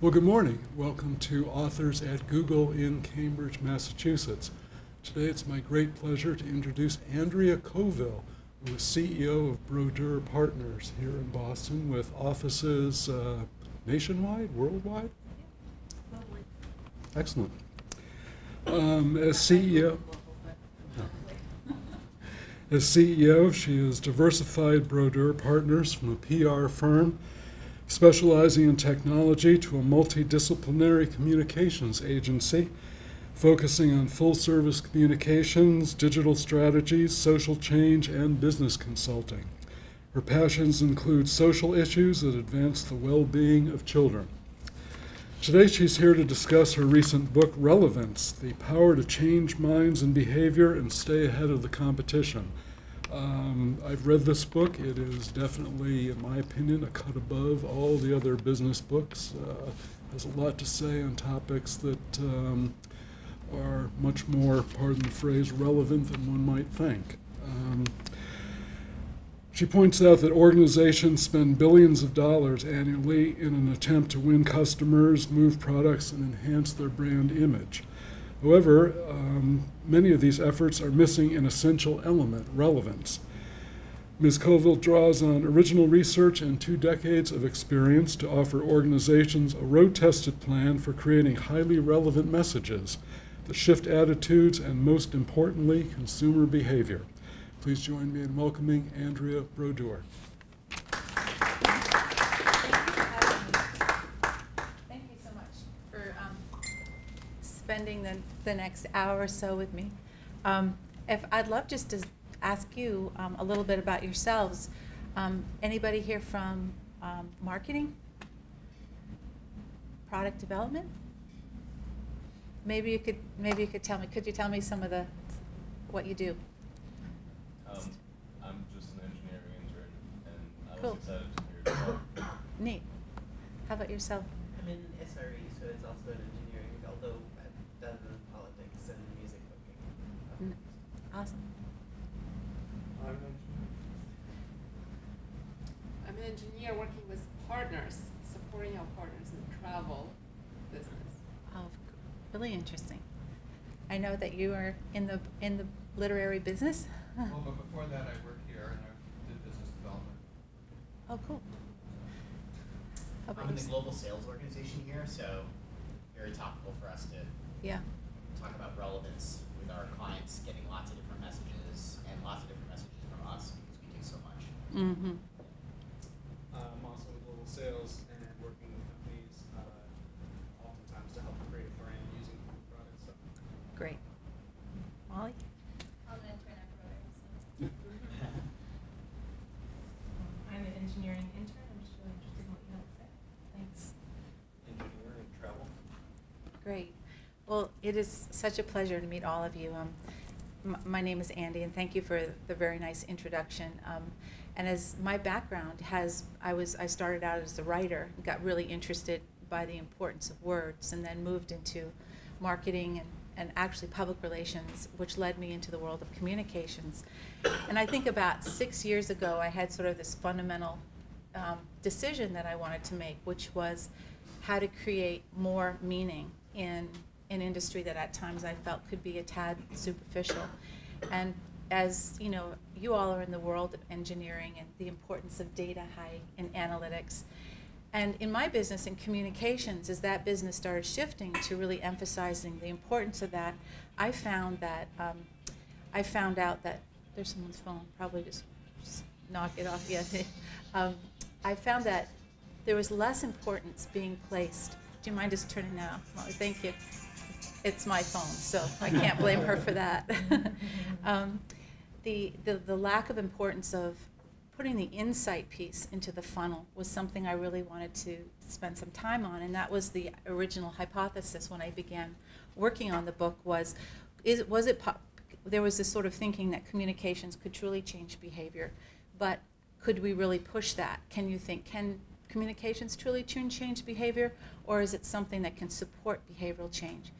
Well, good morning. Welcome to Authors at Google in Cambridge, Massachusetts. Today it's my great pleasure to introduce Andrea Coville, who is CEO of Brodeur Partners here in Boston with offices uh, nationwide, worldwide? Excellent. Um, as CEO, as CEO, she has diversified Brodeur Partners from a PR firm specializing in technology to a multidisciplinary communications agency focusing on full service communications, digital strategies, social change, and business consulting. Her passions include social issues that advance the well being of children. Today, she's here to discuss her recent book, Relevance The Power to Change Minds and Behavior and Stay Ahead of the Competition. Um, I've read this book. It is definitely, in my opinion, a cut above all the other business books. Uh, has a lot to say on topics that um, are much more, pardon the phrase, relevant than one might think. Um, she points out that organizations spend billions of dollars annually in an attempt to win customers, move products, and enhance their brand image. However, um, many of these efforts are missing an essential element relevance. Ms. Coville draws on original research and two decades of experience to offer organizations a road tested plan for creating highly relevant messages that shift attitudes and, most importantly, consumer behavior. Please join me in welcoming Andrea Brodeur. Thank you so much for um, spending the, the next hour or so with me. Um, if I'd love just to ask you um, a little bit about yourselves. Um, anybody here from um, marketing? Product development? Maybe you could maybe you could tell me. Could you tell me some of the what you do? Um, I'm just an engineering intern, and I Cool. was excited to hear Neat. How about yourself? I'm in SRE, so it's also in engineering, although I've done politics and music booking. N- Awesome. I'm an engineer working with partners, supporting our partners in travel business. Oh, really interesting. I know that you are in the in the literary business. Well, but before that, I worked here and I did business development. Oh, cool. How about I'm in the global sales organization here, so very topical for us to Yeah. talk about relevance with our clients, getting lots of different messages and lots of different messages from us because we do so much. Mm-hmm. Uh, I'm also in global sales and working with companies, uh, oftentimes to help create a brand using food products. So Great. Molly? I'm an intern at Brodeur. I'm an engineering intern. I'm just really interested in what you have to say. Thanks. Engineering and travel. Great. Well, it is such a pleasure to meet all of you. Um, my name is Andy, and thank you for the very nice introduction. Um, and as my background has, I was I started out as a writer, got really interested by the importance of words, and then moved into marketing and, and actually public relations, which led me into the world of communications. And I think about six years ago, I had sort of this fundamental um, decision that I wanted to make, which was how to create more meaning in an industry that at times I felt could be a tad superficial. And as you know, you all are in the world of engineering and the importance of data high and analytics. And in my business in communications, as that business started shifting to really emphasizing the importance of that, I found that um, I found out that there's someone's phone. Probably just, just knock it off. Yeah. um, I found that there was less importance being placed. Do you mind just turning that off, Molly? Thank you. It's my phone, so I can't blame her for that. um, the, the, the lack of importance of putting the insight piece into the funnel was something I really wanted to spend some time on, and that was the original hypothesis when I began working on the book. Was is was it there was this sort of thinking that communications could truly change behavior, but could we really push that? Can you think can communications truly change behavior, or is it something that can support behavioral change?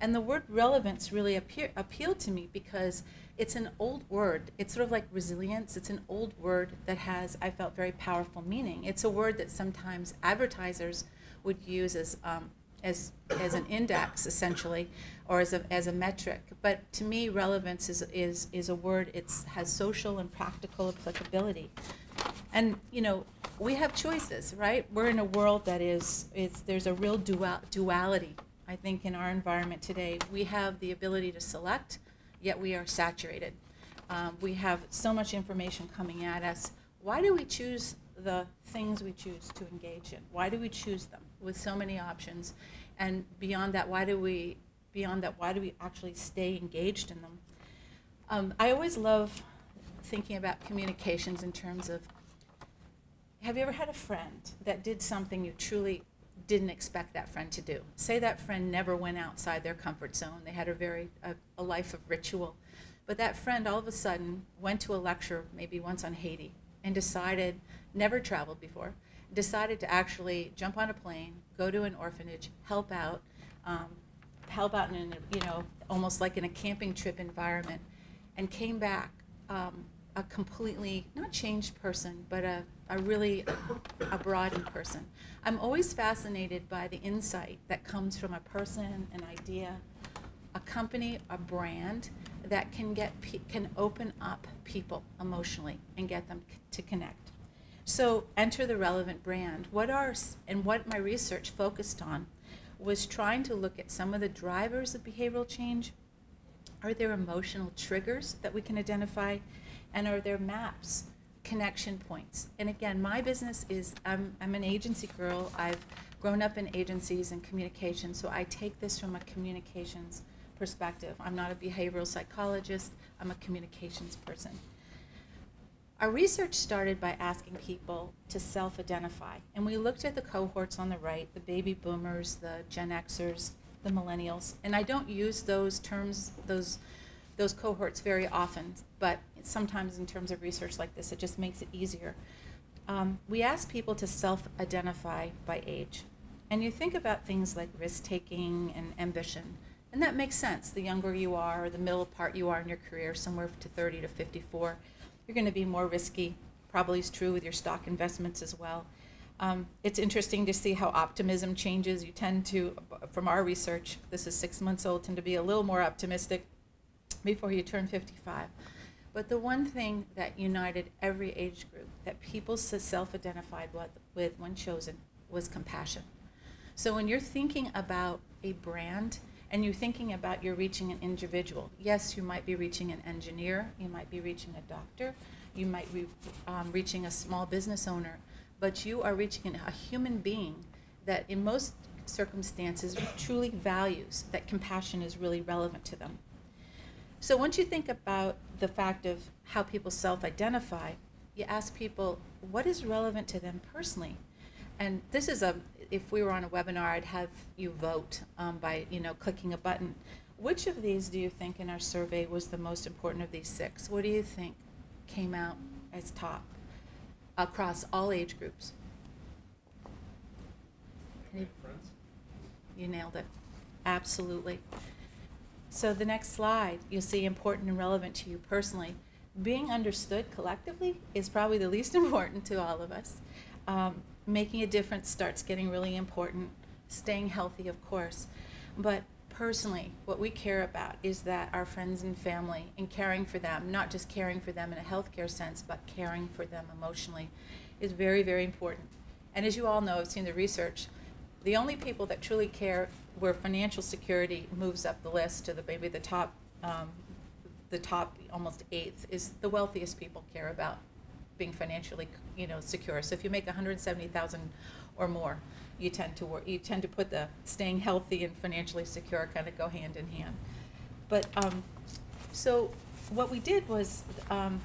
And the word relevance really appear, appealed to me because it's an old word. It's sort of like resilience. It's an old word that has, I felt, very powerful meaning. It's a word that sometimes advertisers would use as, um, as, as an index essentially, or as a, as a metric. But to me, relevance is, is, is a word, it has social and practical applicability. And, you know, we have choices, right? We're in a world that is, a real dual, duality, I think, in our environment today. We have the ability to select, yet we are saturated. Um, we have so much information coming at us. Why do we choose the things we choose to engage in? Why do we choose them with so many options? And beyond that, why do we, beyond that, why do we actually stay engaged in them? Um, I always love thinking about communications in terms of have you ever had a friend that did something you truly didn't expect that friend to do? Say that friend never went outside their comfort zone. They had a very a, a life of ritual. But that friend all of a sudden went to a lecture maybe once on Haiti and decided, never traveled before, decided to actually jump on a plane, go to an orphanage, help out, um, help out in, a, you know, almost like in a camping trip environment, and came back um, a completely, not changed person, but a, a really a broadened person. I'm always fascinated by the insight that comes from a person, an idea, a company, a brand that can get can open up people emotionally and get them to connect. So enter the relevant brand. What are and what my research focused on was trying to look at some of the drivers of behavioral change. Are there emotional triggers that we can identify? And are there maps, connection points? And again, my business is I'm, I'm an agency girl. I've grown up in agencies and communication, so I take this from a communications perspective. I'm not a behavioral psychologist, I'm a communications person. Our research started by asking people to self identify, and we looked at the cohorts on the right the baby boomers, the Gen Xers, the millennials. And I don't use those terms, those, those cohorts very often, but sometimes in terms of research like this, it just makes it easier. Um, we ask people to self identify by age. And you think about things like risk taking and ambition. And that makes sense. The younger you are, or the middle part you are in your career, somewhere to 30 to 54, you're going to be more risky. Probably is true with your stock investments as well. Um, it's interesting to see how optimism changes. You tend to, from our research, this is six months old, tend to be a little more optimistic before you turn 55. But the one thing that united every age group that people self identified with when chosen was compassion. So when you're thinking about a brand, and you're thinking about you're reaching an individual. Yes, you might be reaching an engineer, you might be reaching a doctor, you might be um, reaching a small business owner, but you are reaching a human being that in most circumstances truly values that compassion is really relevant to them. So once you think about the fact of how people self-identify, you ask people what is relevant to them personally. And this is a if we were on a webinar, I'd have you vote um, by you know clicking a button. Which of these do you think in our survey was the most important of these six? What do you think came out as top across all age groups? Any, you nailed it. Absolutely. So the next slide, you'll see important and relevant to you personally. Being understood collectively is probably the least important to all of us. Um, making a difference starts getting really important. Staying healthy, of course. But personally, what we care about is that our friends and family and caring for them, not just caring for them in a healthcare sense, but caring for them emotionally, is very, very important. And as you all know, I've seen the research, the only people that truly care where financial security moves up the list to the maybe the top, um, the top almost eighth is the wealthiest people care about being financially, you know, secure. So if you make 170,000 or more, you tend to work, you tend to put the staying healthy and financially secure kind of go hand in hand. But um, so what we did was um,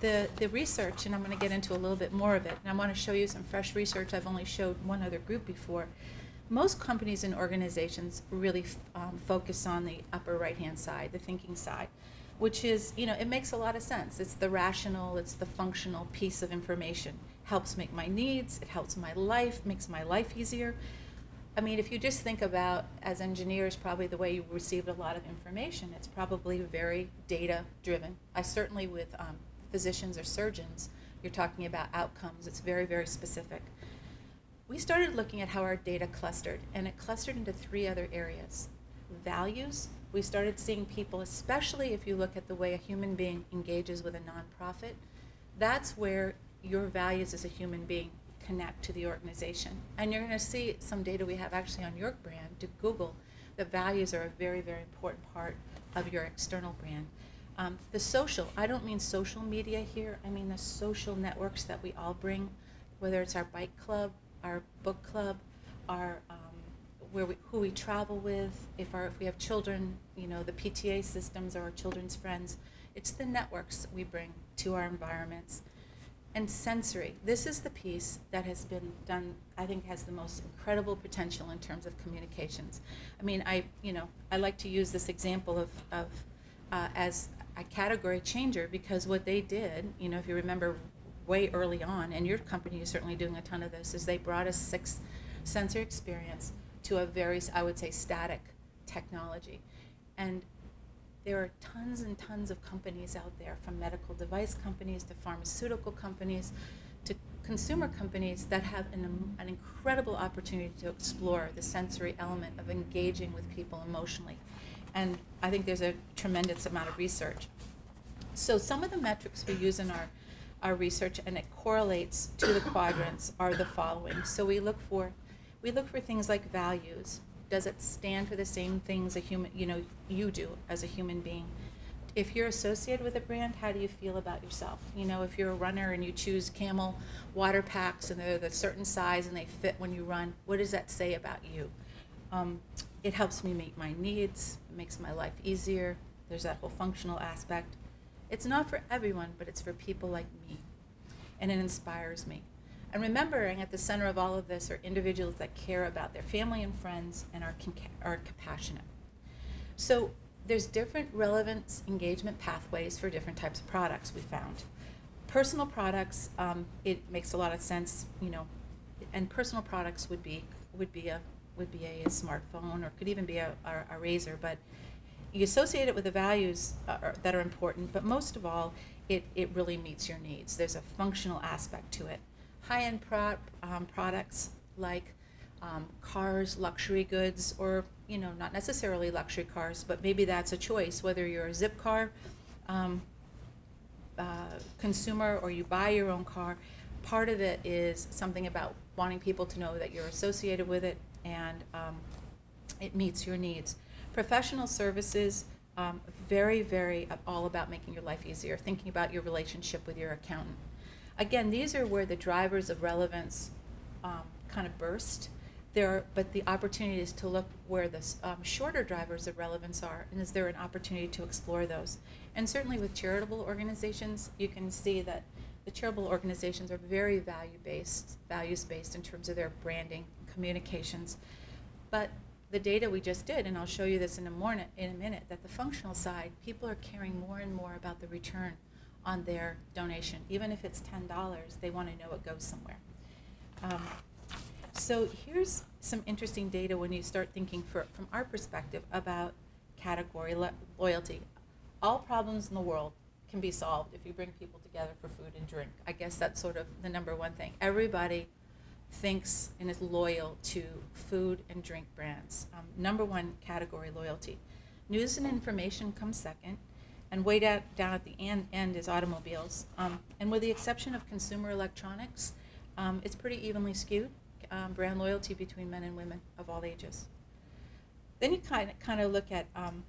the the research, and I'm going to get into a little bit more of it. And I want to show you some fresh research. I've only showed one other group before. Most companies and organizations really um, focus on the upper right hand side, the thinking side which is, you know, it makes a lot of sense. It's the rational, it's the functional piece of information. Helps make my needs, it helps my life, makes my life easier. I mean, if you just think about, as engineers, probably the way you received a lot of information, it's probably very data driven. I certainly, with um, physicians or surgeons, you're talking about outcomes, it's very, very specific. we started looking at how our data clustered, and it clustered into three other areas. Values, we started seeing people, especially if you look at the way a human being engages with a nonprofit, that's where your values as a human being connect to the organization. And you're going to see some data we have actually on your brand to Google that values are a very, very important part of your external brand. Um, the social, I don't mean social media here, I mean the social networks that we all bring, whether it's our bike club, our book club, our um, where we, who we travel with, if our if we have children, you know, the PTA systems or our children's friends. It's the networks we bring to our environments. And sensory. This is the piece that has been done, I think has the most incredible potential in terms of communications. I mean, I, you know, I like to use this example of, of uh, as a category changer because what they did, you know, if you remember way early on, and your company is certainly doing a ton of this, is they brought a six sensor experience to a very, I would say, static technology. And there are tons and tons of companies out there, from medical device companies to pharmaceutical companies to consumer companies that have an, an incredible opportunity to explore the sensory element of engaging with people emotionally. And I think there's a tremendous amount of research. So some of the metrics we use in our, our research and it correlates to the quadrants are the following. So we look for we look for things like values. Does it stand for the same things a human, you know, you do as a human being? If you're associated with a brand, how do you feel about yourself? You know, if you're a runner and you choose Camel water packs and they're the certain size and they fit when you run, what does that say about you? Um, it helps me meet my needs, It makes my life easier. There's that whole functional aspect. It's not for everyone, but it's for people like me. And it inspires me. And remembering at the center of all of this are individuals that care about their family and friends and are, are compassionate. So there's different relevance engagement pathways for different types of products we found. Personal products, um, it makes a lot of sense, you know, and personal products would be would be a would be a, a smartphone or could even be a, a, a, razor, but you associate it with the values uh, that are important, but most of all, it, it really meets your needs. There's a functional aspect to it high-end pro um, products like um, cars, luxury goods, or you know, not necessarily luxury cars, but maybe that's a choice. Whether you're a Zipcar um, uh, consumer or you buy your own car, part of it is something about wanting people to know that you're associated with it and um, it meets your needs. Professional services, um, very, very all about making your life easier. Thinking about your relationship with your accountant Again, these are where the drivers of relevance um, kind of burst. There, but the opportunity is to look where the um, shorter drivers of relevance are, and is there an opportunity to explore those? And certainly with charitable organizations, you can see that the charitable organizations are very value-based, values-based in terms of their branding, communications. But the data we just did, and I'll show you this in a, more, in a minute, that the functional side, people are caring more and more about the return on their donation. Even if it's $10, they want to know it goes somewhere. Um, so here's some interesting data when you start thinking for, from our perspective about category lo loyalty. All problems in the world can be solved if you bring people together for food and drink. I guess that's sort of the number one thing. Everybody thinks and is loyal to food and drink brands. Um, number one category loyalty. News and information comes second. And way down, down at the end, end is automobiles. Um, and with the exception of consumer electronics, um, it's pretty evenly skewed, um, brand loyalty between men and women of all ages. Then you kind of, kind of look at um,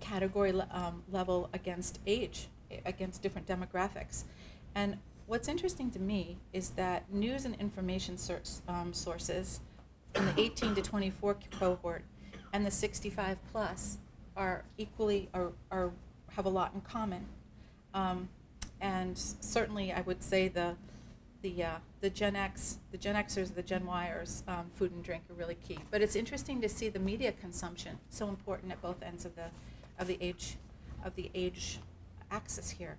category um, level against age, against different demographics. And what's interesting to me is that news and information um, sources from the 18 to 24 cohort and the 65 plus are equally are, are have a lot in common. Um, and certainly, I would say the the uh, the Gen X, the Gen Xers, the Gen Yers, um, food and drink are really key. But it's interesting to see the media consumption so important at both ends of the of the age of the age axis here.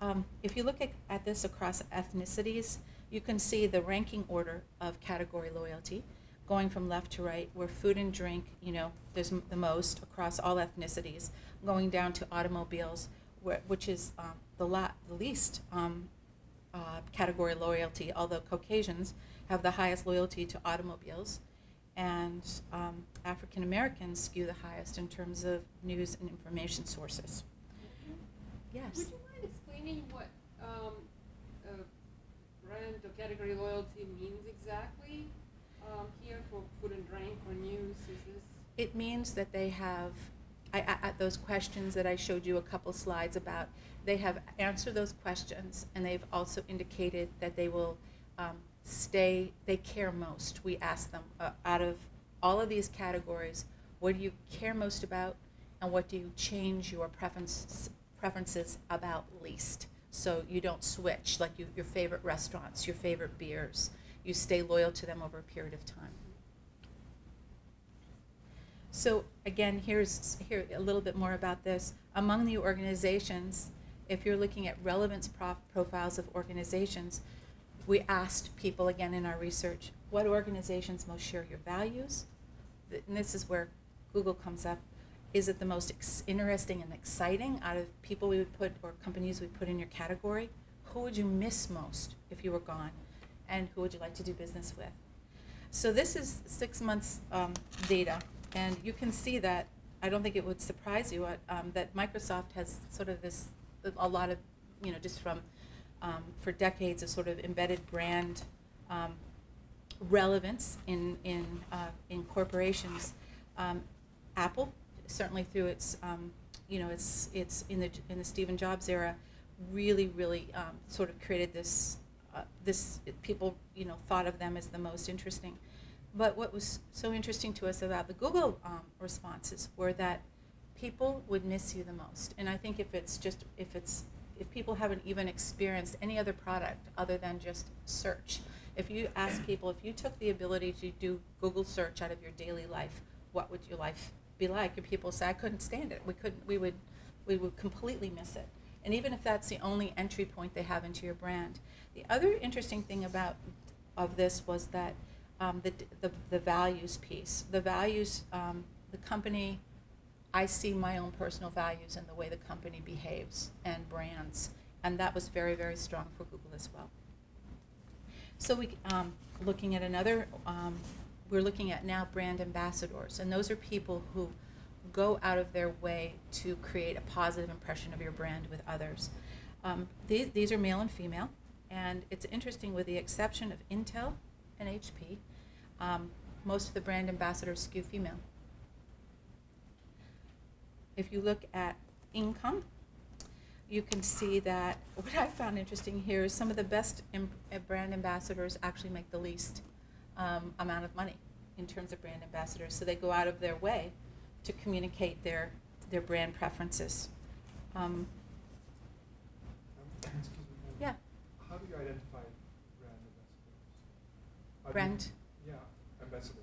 Um, if you look at, at this across ethnicities, you can see the ranking order of category loyalty going from left to right, where food and drink, you know, there's the most across all ethnicities going down to automobiles, where, which is um, the, la- the least um, uh, category loyalty, although Caucasians have the highest loyalty to automobiles, and um, African Americans skew the highest in terms of news and information sources. Yes. Explaining what um, brand or category loyalty means exactly um, here for food and drink or news? Is this It means that they have, I, I, I- those questions that I showed you a couple slides about, they have answered those questions, and they've also indicated that they will um, stay, they care most. We ask them, uh, out of all of these categories, what do you care most about, and what do you change your preference, preferences about least? So you don't switch, like you, your favorite restaurants, your favorite beers. You stay loyal to them over a period of time. So again, here's here a little bit more about this. Among the organizations, if you're looking at relevance prof- profiles of organizations, we asked people again in our research, what organizations most share your values? And this is where Google comes up. Is it the most ex- interesting and exciting out of people we would put or companies we put in your category? Who would you miss most if you were gone? And who would you like to do business with? So this is six months um, data, and you can see that, I don't think it would surprise you, uh, um, that Microsoft has sort of this, a lot of, you know, just from, um, for decades, a sort of embedded brand um, relevance in, in, uh, in corporations. Um, Apple, certainly through its, um, you know, it's, it's in the, in the Stephen Jobs era, really, really um, sort of created this, uh, this, people, you know, thought of them as the most interesting. But what was so interesting to us about the Google um, responses were that people would miss you the most. And I think if it's just, if it's, if people haven't even experienced any other product other than just search, if you ask people, if you took the ability to do Google search out of your daily life, what would your life be like? And people say, I couldn't stand it. We couldn't, we would, we would completely miss it. And even if that's the only entry point they have into your brand. The other interesting thing about, of this was that um, the, the, the values piece. The values, um, the company, I see my own personal values in the way the company behaves and brands. And that was very, very strong for Google as well. So we, um, looking at another, um, we're looking at now brand ambassadors. And those are people who go out of their way to create a positive impression of your brand with others. Um, these, these are male and female. And it's interesting, with the exception of Intel and HP, um, most of the brand ambassadors skew female. If you look at income, you can see that what I found interesting here is some of the best uh, brand ambassadors actually make the least um, amount of money in terms of brand ambassadors. So they go out of their way to communicate their, their brand preferences. Um, excuse me. ma'am. yeah, How do you identify brand ambassadors? How do you- brand. Yeah, ambassadors.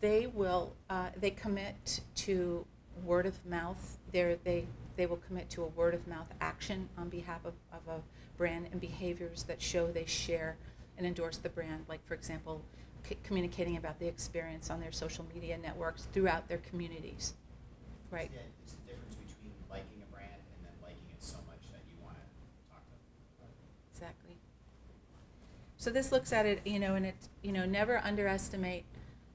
they will uh, they commit to word of mouth They're, they they will commit to a word of mouth action on behalf of, of a brand and behaviors that show they share and endorse the brand like for example communicating about the experience on their social media networks throughout their communities right Yeah, it's the difference between liking a brand and then liking it so much that you want to talk to them. exactly so this looks at it you know and it you know never underestimate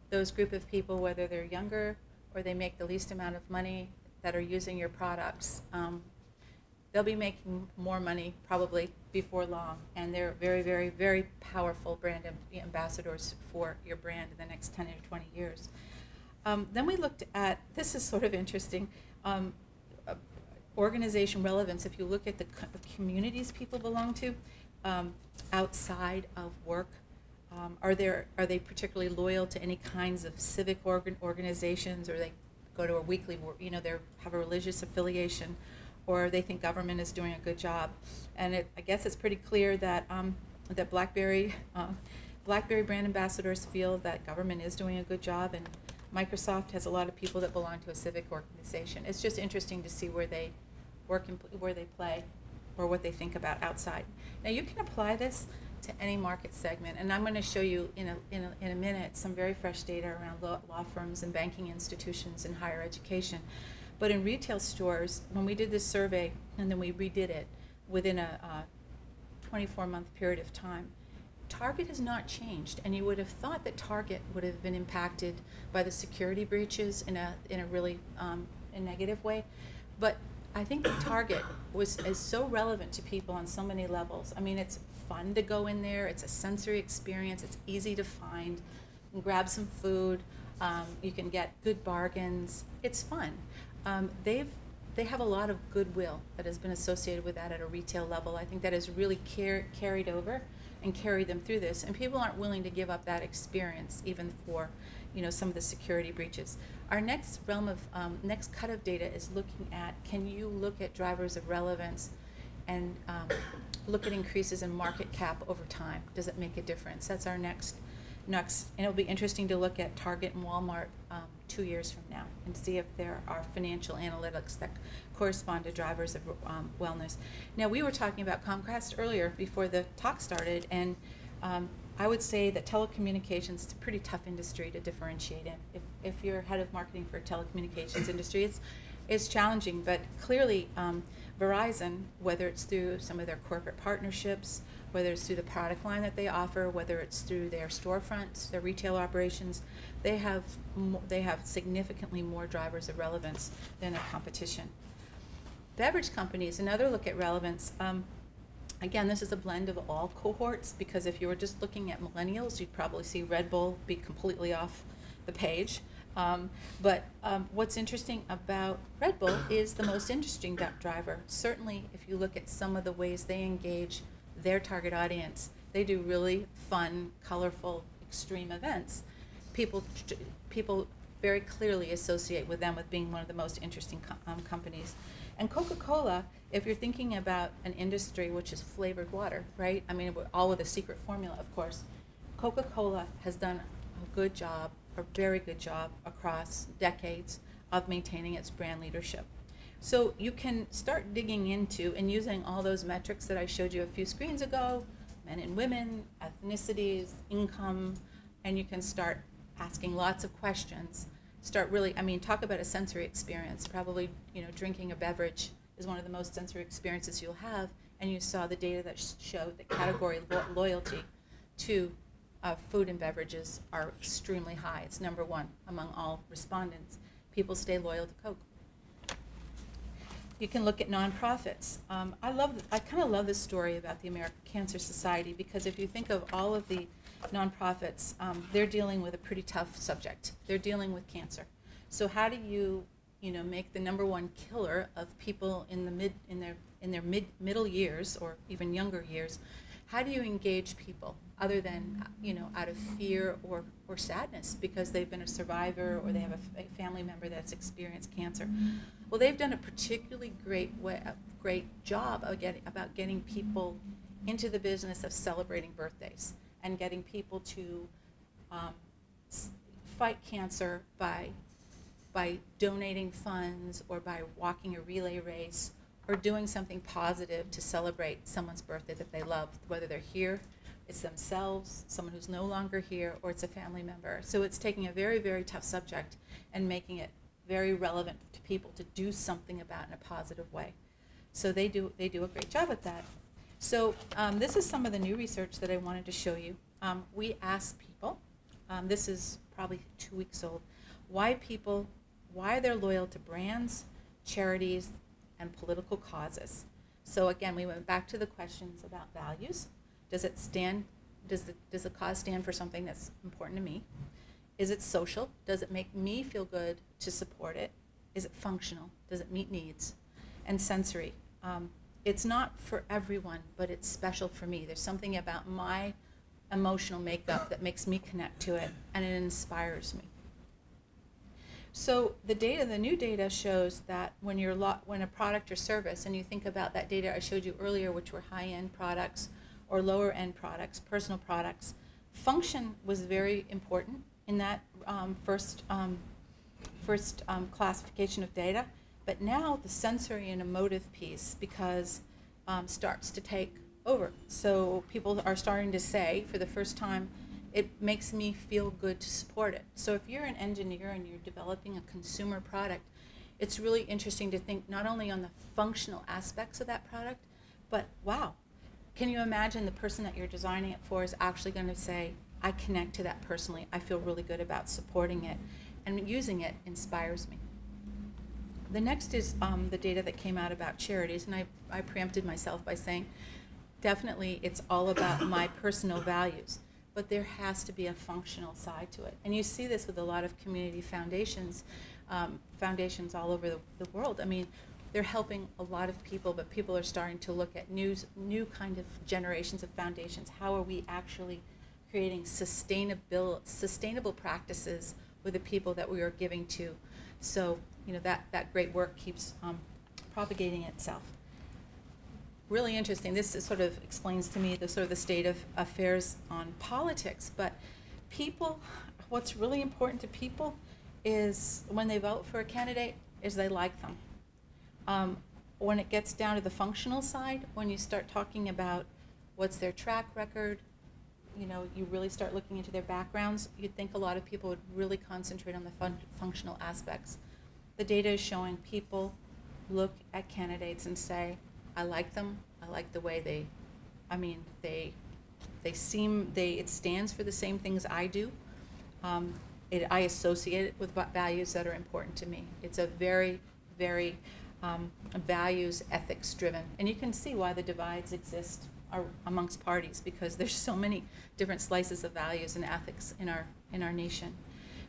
those group of people whether they're younger or they make the least amount of money that are using your products um, they'll be making more money probably before long and they're very very very powerful brand ambassadors for your brand in the next 10 or 20 years. Um, then we looked at this is sort of interesting um, uh, organization relevance. If you look at the, co- the communities people belong to um, outside of work um, are there are they particularly loyal to any kinds of civic organ, organizations or they go to a weekly you know they have a religious affiliation or they think government is doing a good job and it, I guess it's pretty clear that um, that BlackBerry uh, BlackBerry brand ambassadors feel that government is doing a good job and Microsoft has a lot of people that belong to a civic organization. It's just interesting to see where they work and where they play or what they think about outside. Now you can apply this to any market segment, and I'm going to show you in a, in a, in a minute some very fresh data around law, law firms and banking institutions and higher education. But in retail stores, when we did this survey and then we redid it within a, uh, 24 month period of time, Target has not changed, and you would have thought that Target would have been impacted by the security breaches in a in a really um, a negative way, but I think Target was is so relevant to people on so many levels. I mean, it's fun to go in there. It's a sensory experience. It's easy to find. Can grab some food. Um, you can get good bargains. It's fun. Um, they've they have a lot of goodwill that has been associated with that at a retail level. I think that has really car- carried over and carried them through this. And people aren't willing to give up that experience even for, you know, some of the security breaches. Our next realm of um, next cut of data is looking at can you look at drivers of relevance and um, look at increases in market cap over time? Does it make a difference? That's our next next, and it'll be interesting to look at Target and Walmart um, two years from now and see if there are financial analytics that correspond to drivers of um, wellness. Now, we were talking about Comcast earlier before the talk started, and um, I would say that telecommunications is a pretty tough industry to differentiate in. If, if you're head of marketing for a telecommunications industry, it's, it's challenging, but clearly um, Verizon, whether it's through some of their corporate partnerships, whether it's through the product line that they offer, whether it's through their storefronts, their retail operations, they have they have significantly more drivers of relevance than a competition. Beverage companies, another look at relevance. Um, again, this is a blend of all cohorts because if you were just looking at millennials, you'd probably see Red Bull be completely off the page. Um, but um, what's interesting about Red Bull is the most interesting driver. Certainly, if you look at some of the ways they engage their target audience. They do really fun, colorful, extreme events. People, people very clearly associate with them with being one of the most interesting um, companies. And Coca-Cola, if you're thinking about an industry which is flavored water, right? I mean, all with a secret formula, of course. Coca-Cola has done a good job, a very good job across decades of maintaining its brand leadership. So you can start digging into and using all those metrics that I showed you a few screens ago, men and women, ethnicities, income, and you can start asking lots of questions. Start really, I mean, talk about a sensory experience. Probably, you know, drinking a beverage is one of the most sensory experiences you'll have. And you saw the data that showed that category lo- loyalty to uh, food and beverages are extremely high. It's number one among all respondents. People stay loyal to Coke. You can look at nonprofits. Um, I love, I kind of love this story about the American Cancer Society because if you think of all of the nonprofits, um, they're dealing with a pretty tough subject. They're dealing with cancer. So how do you, you know, make the number one killer of people in the mid, in their, in their mid, middle years or even younger years? How do you engage people other than, you know, out of fear or, or sadness because they've been a survivor or they have a, family member that's experienced cancer? Well, they've done a particularly great way, great job getting, about getting people into the business of celebrating birthdays and getting people to um, fight cancer by by donating funds or by walking a relay race or doing something positive to celebrate someone's birthday that they love, whether they're here, it's themselves, someone who's no longer here, or it's a family member. So it's taking a very, very tough subject and making it very relevant to people to do something about in a positive way. So they do they do a great job at that. So um, this is some of the new research that I wanted to show you. Um, we asked people, um, this is probably two weeks old, why people, why they're loyal to brands, charities, and political causes. So again, we went back to the questions about values. Does it stand? Does the does the cause stand for something that's important to me? Is it social? Does it make me feel good to support it? Is it functional? Does it meet needs? And sensory. Um, it's not for everyone, but it's special for me. There's something about my emotional makeup that makes me connect to it, and it inspires me. So the data, the new data shows that when you're when a product or service, and you think about that data I showed you earlier, which were high-end products or lower-end products, personal products, function was very important in that um, first um, first um, classification of data. But now the sensory and emotive piece, because um, starts to take over. So people are starting to say for the first time, it makes me feel good to support it. So if you're an engineer and you're developing a consumer product, it's really interesting to think not only on the functional aspects of that product, but wow, can you imagine the person that you're designing it for is actually going to say, I connect to that personally. I feel really good about supporting it. And using it inspires me. The next is um, the data that came out about charities, and I, I preempted myself by saying, definitely it's all about my personal values, but there has to be a functional side to it. And you see this with a lot of community foundations, um, foundations all over the, the world. I mean, they're helping a lot of people, but people are starting to look at new, new kind of generations of foundations. How are we actually creating sustainable, sustainable practices with the people that we are giving to? So, you know, that, that great work keeps um, propagating itself. Really interesting. This sort of explains to me the sort of the state of affairs on politics. But people, what's really important to people is when they vote for a candidate, is they like them. Um, when it gets down to the functional side, when you start talking about what's their track record, you know, you really start looking into their backgrounds, you'd think a lot of people would really concentrate on the fun- functional aspects. The data is showing people look at candidates and say, I like them, I like the way they, I mean, they, they seem, they, it stands for the same things I do. Um, it, I associate it with values that are important to me. It's a very, very um, values ethics driven. And you can see why the divides exist are amongst parties because there's so many different slices of values and ethics in our in our nation.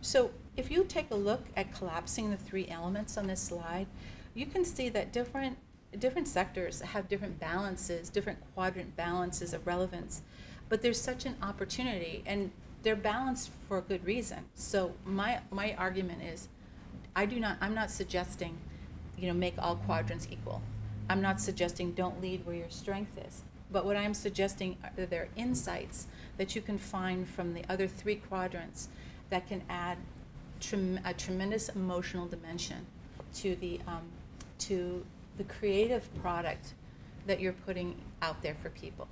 So if you take a look at collapsing the three elements on this slide, you can see that different different sectors have different balances, different quadrant balances of relevance. But there's such an opportunity and they're balanced for a good reason. So my my argument is I do not I'm not suggesting you know make all quadrants equal. I'm not suggesting don't lead where your strength is. But what I'm suggesting are there are insights that you can find from the other three quadrants that can add trem- a tremendous emotional dimension to the um, to the creative product that you're putting out there for people.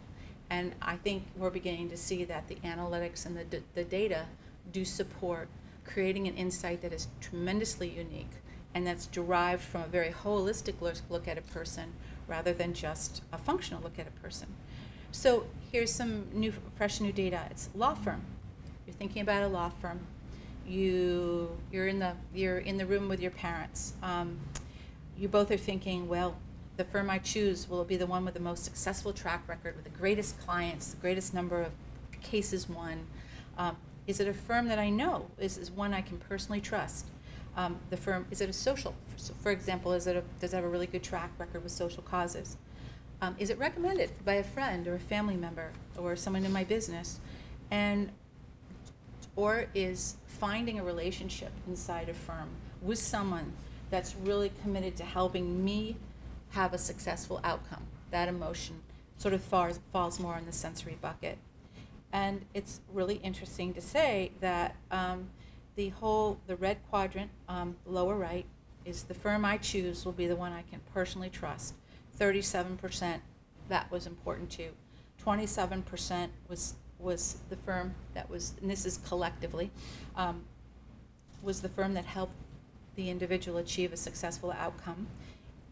And I think we're beginning to see that the analytics and the, the data do support creating an insight that is tremendously unique and that's derived from a very holistic look, at a person rather than just a functional look at a person. So here's some new, fresh new data. It's law firm. You're thinking about a law firm. You you're in the you're in the room with your parents. Um, you both are thinking, well, the firm I choose will be the one with the most successful track record, with the greatest clients, the greatest number of cases won. Um, is it a firm that I know? Is is one I can personally trust? Um, the firm is it a social? So for example, is it a, does it have a really good track record with social causes? Um, is it recommended by a friend or a family member or someone in my business? And or is finding a relationship inside a firm with someone that's really committed to helping me have a successful outcome. That emotion sort of falls, falls more in the sensory bucket. And it's really interesting to say that um, the whole, the red quadrant, um, lower right, is the firm I choose will be the one I can personally trust. 37%, that was important too. 27% was, was the firm that was, and this is collectively, um, was the firm that helped the individual achieve a successful outcome.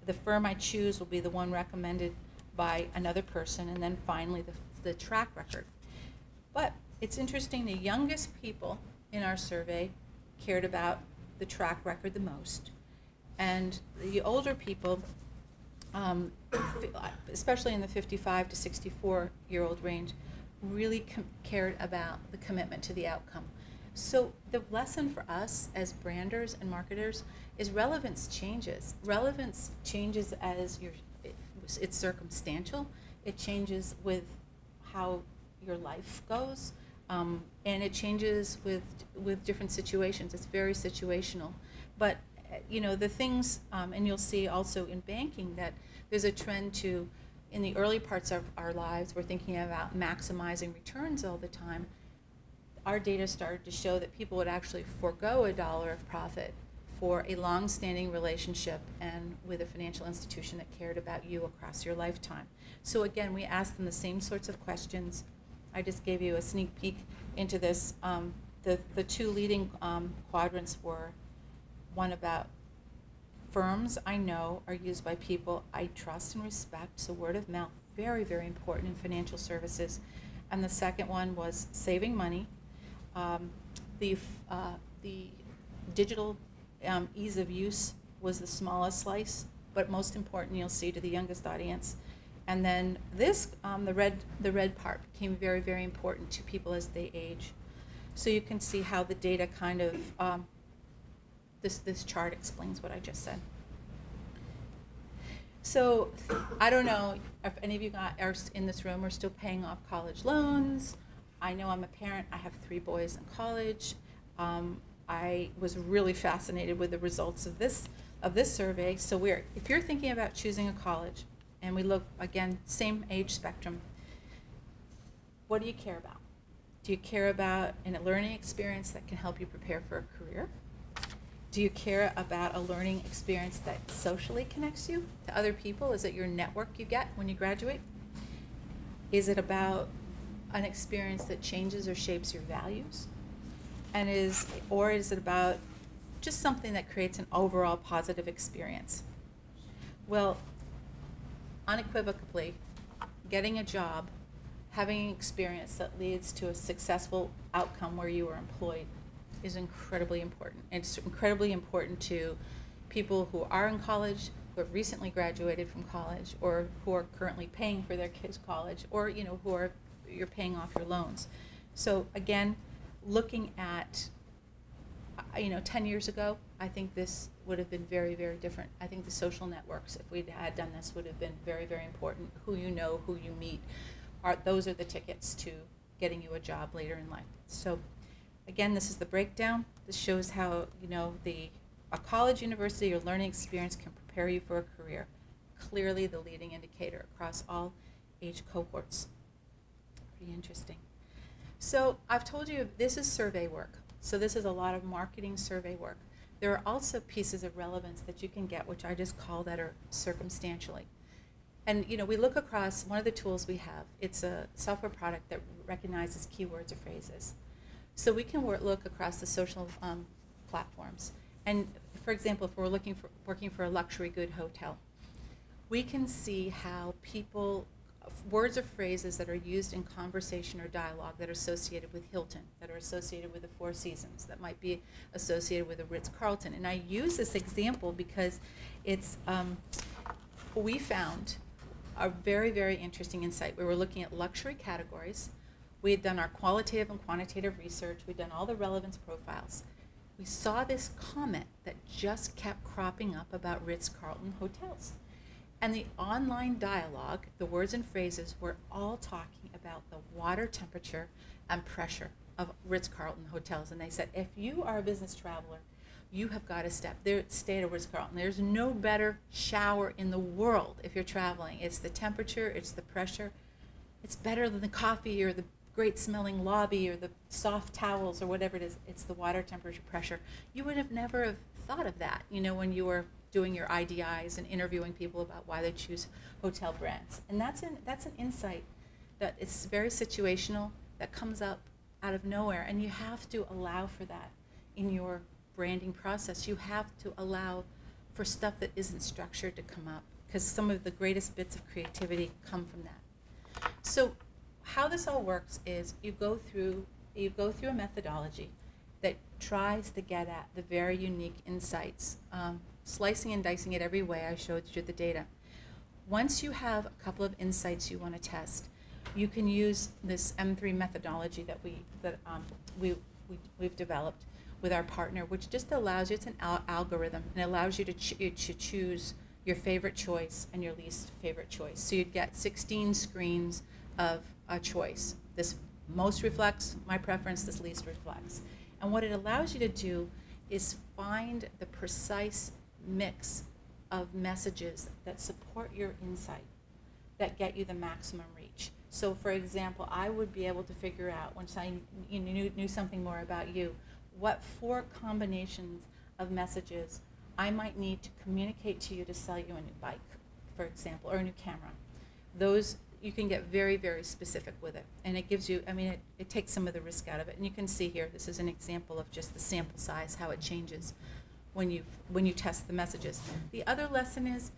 The firm I choose will be the one recommended by another person, and then finally the, the track record. But it's interesting, the youngest people in our survey cared about the track record the most. And the older people, um, especially in the 55 to 64 year old range, really cared about the commitment to the outcome. So the lesson for us as branders and marketers is relevance changes. Relevance changes as your it's circumstantial. It changes with how your life goes, um, and it changes with with different situations. It's very situational, but you know the things, um, and you'll see also in banking that there's a trend to, in the early parts of our lives, we're thinking about maximizing returns all the time our data started to show that people would actually forego a dollar of profit for a long-standing relationship and with a financial institution that cared about you across your lifetime. So again, we asked them the same sorts of questions. I just gave you a sneak peek into this. Um, the, the two leading um, quadrants were one about firms I know are used by people I trust and respect, so word of mouth very, very important in financial services. And the second one was saving money. Um, the, uh, the digital um, ease of use was the smallest slice, but most important, you'll see to the youngest audience. And then this, um, the red, the red part became very, very important to people as they age. So you can see how the data kind of, um, this, this chart explains what I just said. So I don't know if any of you got, are in this room are still paying off college loans. I know I'm a parent. I have three boys in college. Um, I was really fascinated with the results of this of this survey. So we're if you're thinking about choosing a college, and we look again same age spectrum. What do you care about? Do you care about an- a learning experience that can help you prepare for a career? Do you care about a learning experience that socially connects you to other people? Is it your network you get when you graduate? Is it about an experience that changes or shapes your values? And is, or is it about just something that creates an overall positive experience? Well, unequivocally, getting a job, having an experience that leads to a successful outcome where you are employed is incredibly important. It's incredibly important to people who are in college, who have recently graduated from college, or who are currently paying for their kids' college, or you know who are you're paying off your loans. So again, looking at uh, you know 10 years ago, I think this would have been very very different. I think the social networks, if we had done this, would have been very very important. Who you know, who you meet, are those are the tickets to getting you a job later in life. So again, this is the breakdown. This shows how you know the a college, university, or learning experience can prepare you for a career. Clearly, the leading indicator across all age cohorts. Pretty interesting. So I've told you this is survey work. So this is a lot of marketing survey work. There are also pieces of relevance that you can get, which I just call that are circumstantially. And you know, we look across one of the tools we have. It's a software product that recognizes keywords or phrases. So we can work, look across the social um, platforms. And for example, if we're looking for working for a luxury good hotel, we can see how people words or phrases that are used in conversation or dialogue that are associated with Hilton, that are associated with the Four Seasons, that might be associated with the Ritz Carlton. And I use this example because it's um, we found a very very interesting insight. We were looking at luxury categories. We had done our qualitative and quantitative research. We'd done all the relevance profiles. We saw this comment that just kept cropping up about Ritz Carlton hotels. And the online dialogue, the words and phrases, were all talking about the water temperature and pressure of Ritz Carlton hotels. And they said, if you are a business traveler, you have got to step there, stay at a Ritz Carlton. There's no better shower in the world if you're traveling. It's the temperature, it's the pressure. It's better than the coffee or the great smelling lobby or the soft towels or whatever it is. It's the water temperature pressure. You would have never have thought of that, you know, when you were doing your IDIs and interviewing people about why they choose hotel brands. And that's an that's an insight that it's very situational that comes up out of nowhere and you have to allow for that in your branding process. You have to allow for stuff that isn't structured to come up because some of the greatest bits of creativity come from that. So how this all works is you go through you go through a methodology that tries to get at the very unique insights, um, slicing and dicing it every way I showed you the data. Once you have a couple of insights you want to test, you can use this M3 methodology that we that um, we, we we've developed with our partner, which just allows you. It's an al- algorithm and allows you to ch- to choose your favorite choice and your least favorite choice. So you'd get 16 screens of a choice. This most reflects my preference. This least reflects. And what it allows you to do is find the precise mix of messages that support your insight, that get you the maximum reach. So, for example, I would be able to figure out once I knew, knew something more about you, what four combinations of messages I might need to communicate to you to sell you a new bike, for example, or a new camera. Those you can get very, very specific with it. And it gives you, I mean, it, it takes some of the risk out of it. And you can see here, this is an example of just the sample size, how it changes when you when you test the messages. The other lesson is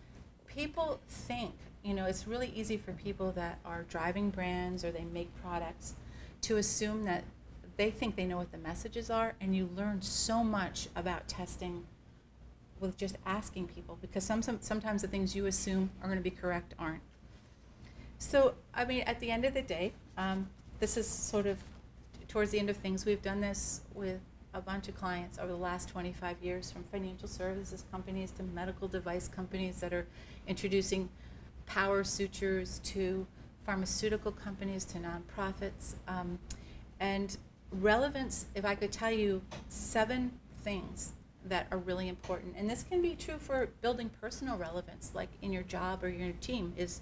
people think you know, it's really easy for people that are driving brands or they make products to assume that they think they know what the messages are, and you learn so much about testing with just asking people because some, some sometimes the things you assume are going to be correct aren't. So, I mean, at the end of the day, um, this is sort of towards the end of things. We've done this with a bunch of clients over the last 25 years, from financial services companies to medical device companies that are introducing power sutures to pharmaceutical companies to nonprofits. Um, and relevance, if I could tell you seven things that are really important, and this can be true for building personal relevance, like in your job or your team, is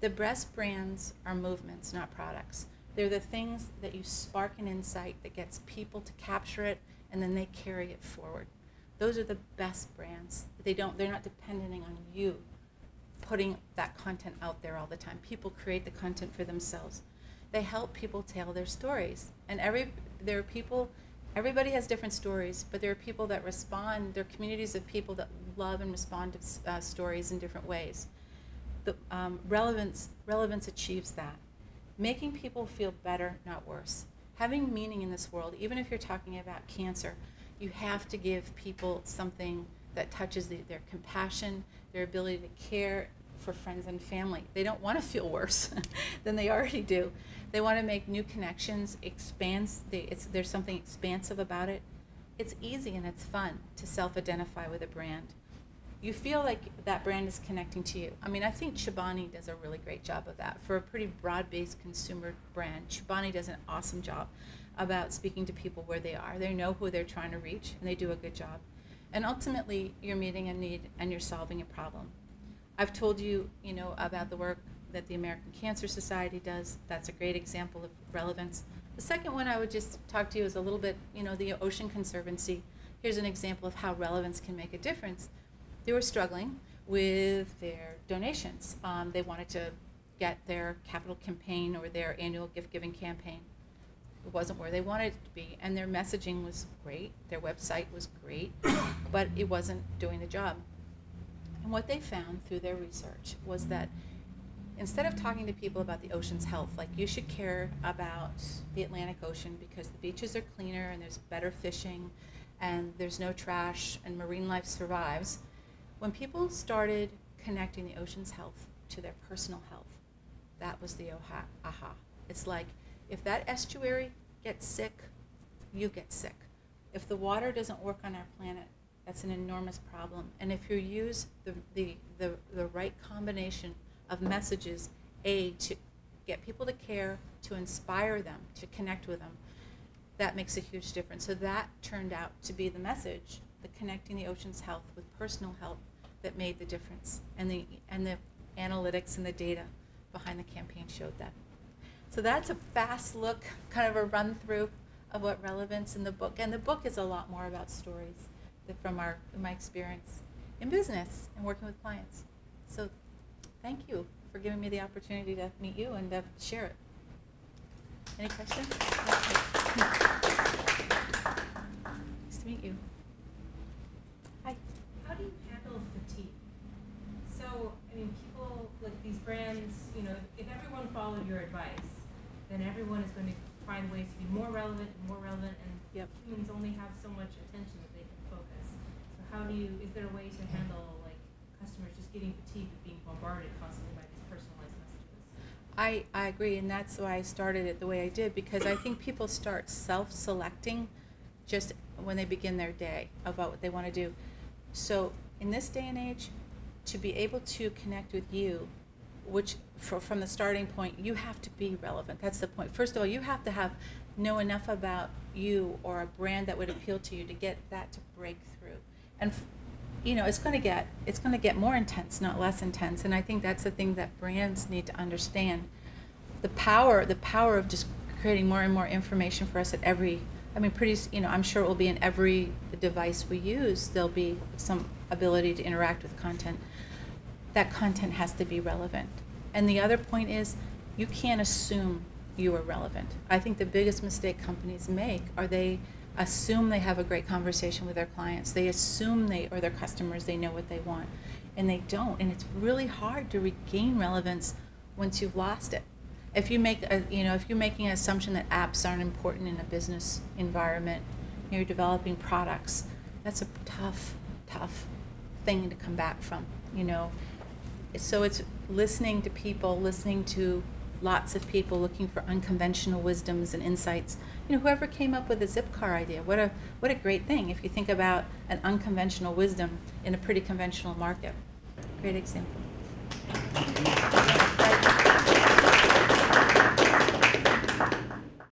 the best brands are movements, not products. They're the things that you spark an insight that gets people to capture it and then they carry it forward. Those are the best brands. They don't they're not depending on you putting that content out there all the time. People create the content for themselves. They help people tell their stories. And every there are people everybody has different stories, but there are people that respond, there are communities of people that love and respond to uh, stories in different ways the um, relevance relevance achieves that making people feel better not worse. Having meaning in this world even if you're talking about cancer you have to give people something that touches the, their compassion their ability to care for friends and family. They don't want to feel worse than they already do. They want to make new connections expands they, there's something expansive about it. It's easy and it's fun to self-identify with a brand you feel like that brand is connecting to you. I mean, I think Chobani does a really great job of that. For a pretty broad based consumer brand, Chobani does an awesome job about speaking to people where they are. They know who they're trying to reach, and they do a good job. And ultimately, you're meeting a need and you're solving a problem. I've told you, you know, about the work that the American Cancer Society does. That's a great example of relevance. The second one I would just talk to you is a little bit, you know, the Ocean Conservancy. Here's an example of how relevance can make a difference they were struggling with their donations. Um, they wanted to get their capital campaign or their annual gift giving campaign. It wasn't where they wanted it to be, and their messaging was great, their website was great, but it wasn't doing the job. And what they found through their research was that instead of talking to people about the ocean's health, like you should care about the Atlantic Ocean because the beaches are cleaner and there's better fishing and there's no trash and marine life survives, when people started connecting the ocean's health to their personal health, that was the aha. It's like if that estuary gets sick, you get sick. If the water doesn't work on our planet, that's an enormous problem. And if you use the, the, the, the right combination of messages, A, to get people to care, to inspire them, to connect with them, that makes a huge difference. So that turned out to be the message, the connecting the ocean's health with personal health that made the difference, and the and the analytics and the data behind the campaign showed that. So that's a fast look, kind of a run through of what relevance in the book, and the book is a lot more about stories from our my experience in business and working with clients. So, thank you for giving me the opportunity to meet you and to share it. Any questions? nice to meet you. These brands, you know, if everyone followed your advice, then everyone is going to find ways to be more relevant and more relevant, and yep. humans only have so much attention that they can focus. So how do you, is there a way to handle like customers just getting fatigued with being bombarded constantly by these personalized messages? I, I agree, and that's why I started it the way I did, because I think people start self-selecting just when they begin their day about what they want to do. So in this day and age, to be able to connect with you, which for, from the starting point, you have to be relevant. That's the point. First of all, you have to have know enough about you or a brand that would appeal to you to get that to break through. And you know, it's going to get it's going to get more intense, not less intense. And I think that's the thing that brands need to understand. The power, the power of just creating more and more information for us at every I mean, pretty, you know, I'm sure it will be in every device we use, there'll be some ability to interact with content that content has to be relevant. And the other point is you can't assume you are relevant. I think the biggest mistake companies make are they assume they have a great conversation with their clients. They assume they or their customers they know what they want. and they don't. And it's really hard to regain relevance once you've lost it. If you make a, you know, if you're making an assumption that apps aren't important in a business environment, you're developing products, that's a tough, tough thing to come back from, you know. So it's listening to people, listening to lots of people looking for unconventional wisdoms and insights. You know, whoever came up with the zip car idea, what a what a great thing if you think about an unconventional wisdom in a pretty conventional market. Great example.